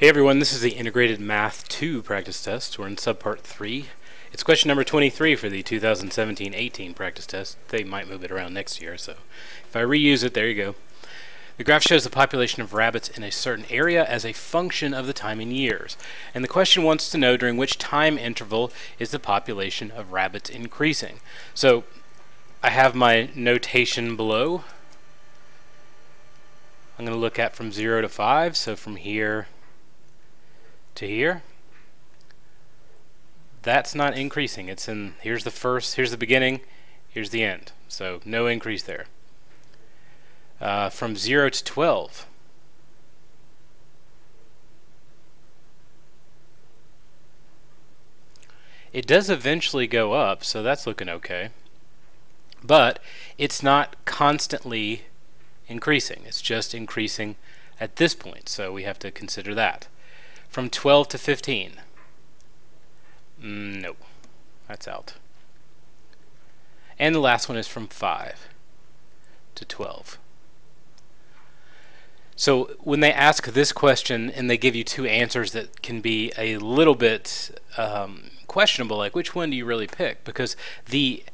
Hey everyone, this is the Integrated Math 2 practice test. We're in subpart 3. It's question number 23 for the 2017-18 practice test. They might move it around next year, so if I reuse it, there you go. The graph shows the population of rabbits in a certain area as a function of the time in years. And the question wants to know during which time interval is the population of rabbits increasing. So I have my notation below. I'm going to look at from 0 to 5, so from here to here, that's not increasing. It's in, here's the first, here's the beginning, here's the end. So no increase there. Uh, from 0 to 12, it does eventually go up, so that's looking okay. But it's not constantly increasing. It's just increasing at this point, so we have to consider that from 12 to 15? Mm, no, that's out. And the last one is from 5 to 12. So when they ask this question and they give you two answers that can be a little bit um, questionable, like which one do you really pick? Because the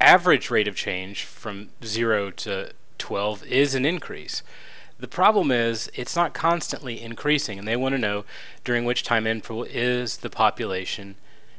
average rate of change from 0 to 12 is an increase. The problem is it's not constantly increasing, and they want to know during which time interval is the population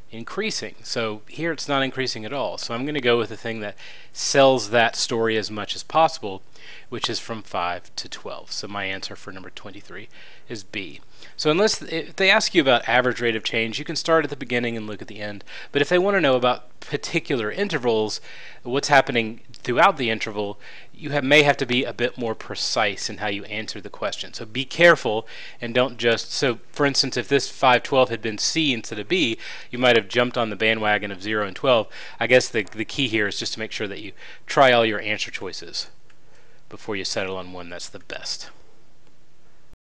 increasing. So here it's not increasing at all. So I'm going to go with the thing that sells that story as much as possible, which is from 5 to 12. So my answer for number 23 is B. So unless if they ask you about average rate of change, you can start at the beginning and look at the end. But if they want to know about particular intervals, what's happening throughout the interval, you have, may have to be a bit more precise in how you answer the question. So be careful and don't just, so for instance, if this 512 had been C instead of B, you might have jumped on the bandwagon of 0 and 12. I guess the, the key here is just to make sure that you try all your answer choices before you settle on one that's the best.